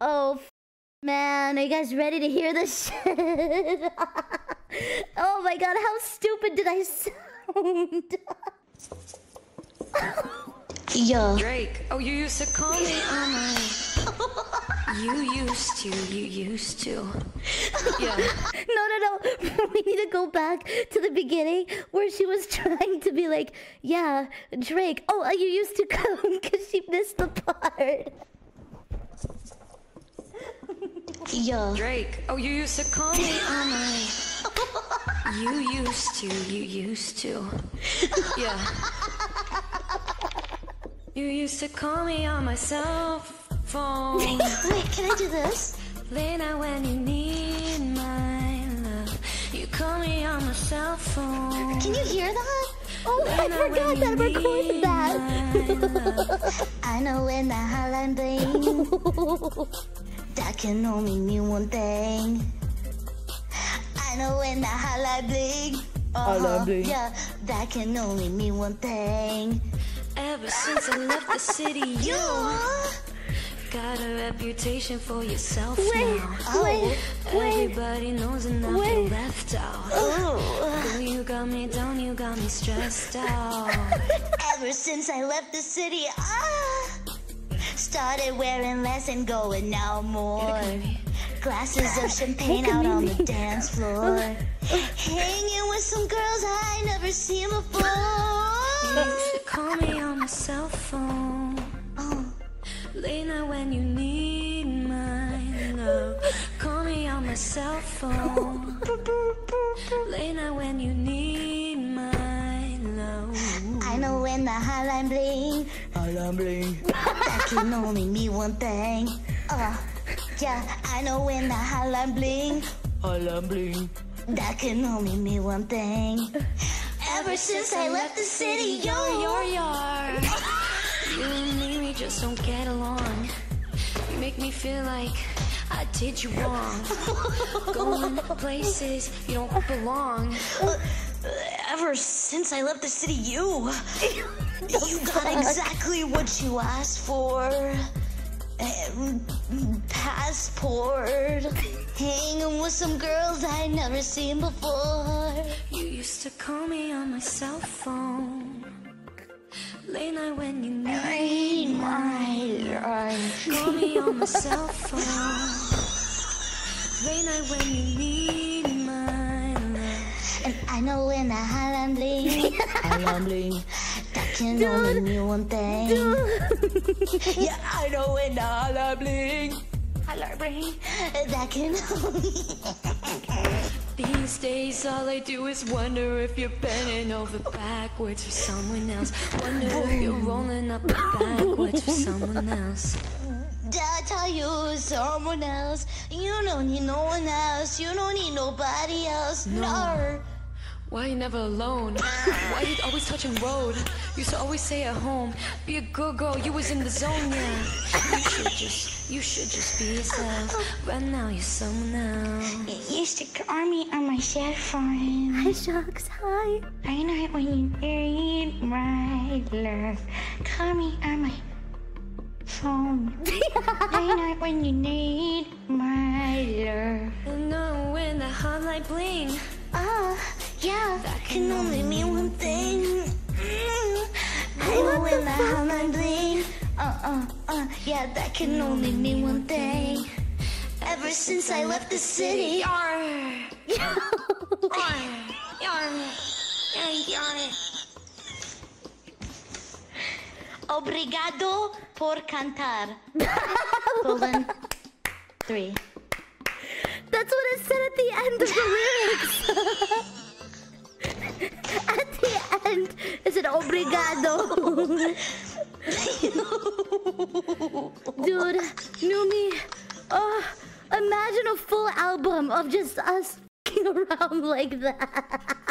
Oh, man, are you guys ready to hear this shit? oh my god, how stupid did I sound? Yo. Drake. Oh, you used to call me on my. You used to. You used to. Yeah. No, no, no. We need to go back to the beginning where she was trying to be like, yeah, Drake. Oh, uh, you used to come because she missed the part. Yo. Drake. Oh, you used to call me on my. You used to. You used to. Yeah. You used to call me on my cell phone. Wait, can I do this? Late night when you need my love. You call me on my cell phone. Can you hear that? Oh, I forgot that I recorded that. I know when the hotline bling, can only mean one thing. I know when the hotline bling, uh-huh, yeah, that can only mean one thing. Ever since I left the city, you got a reputation for yourself Wait, now. wait, wait. Everybody knows and I feel left out. Oh. Girl, you got me down, you got me stressed out. Ever since I left the city, ah, started wearing less and going out more. Glasses of champagne out on the dance floor. Hanging with some girls I never seen before. You call me on my cell phone. Oh, night when you need my love. Call me on my cell phone. Night when you need my love. I know when the hotline bling, hotline bling, that can only mean one thing. Uh, yeah, I know when the hotline bling, hotline bling, that can only mean one thing. Ever since I left the city, yo, Yar, yar. You and me, we just don't get along. You make me feel like I did you wrong. Going places you don't belong. Ever since I left the city, you, you got exactly what you asked for. Um, passport, hanging with some girls I'd never seen before. You used to call me on my cell phone. Late night when you need my life. Call me on my cell phone. Late night when you need my love. And I know when I'm the hotline bling, hotline can only mean one thing. yeah, I know when hotline bling, hotline bling, that can. These days, all I do is wonder if you're bending over backwards for someone else. Wonder if you're rolling up backwards for someone else. Did I tell you someone else? You don't need no one else. You don't need nobody else. No. Why you never alone? Why you always touching road? Used to always say at home, be a good girl. You was in the zone, yeah. You should just, you should just be yourself. Right now, you're someone else. You used to call me on my cell phone. Hi, Shucks. Hi. I know when you need my love. Call me on my phone. I know when you need my love. And know when the hotline bling. Ah, yeah, that can only mean one thing. Mm. I know when the hotline bling. Uh, uh, uh, yeah, that can only mean one thing. Ever since I left the city. Yar. Yar. Yar. Yar. Yar. Obrigado por cantar. Colon three. That's what it said at the end of the obrigado. Dude, Numi, oh, imagine a full album of just us around like that.